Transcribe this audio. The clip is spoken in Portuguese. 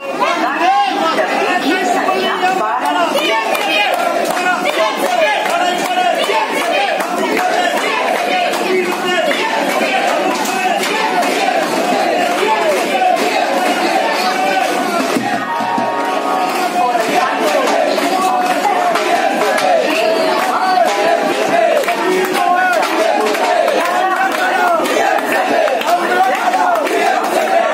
Laranja,